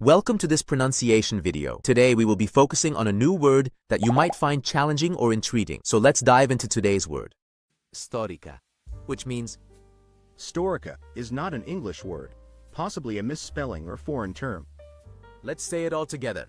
Welcome to this pronunciation video. Today we will be focusing on a new word that you might find challenging or intriguing. So let's dive into today's word. Storica, which means Storica is not an English word, possibly a misspelling or foreign term. Let's say it all together.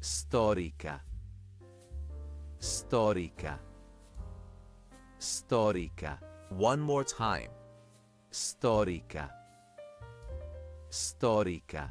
Storica. Storica. Storica. One more time. Storica. Storica.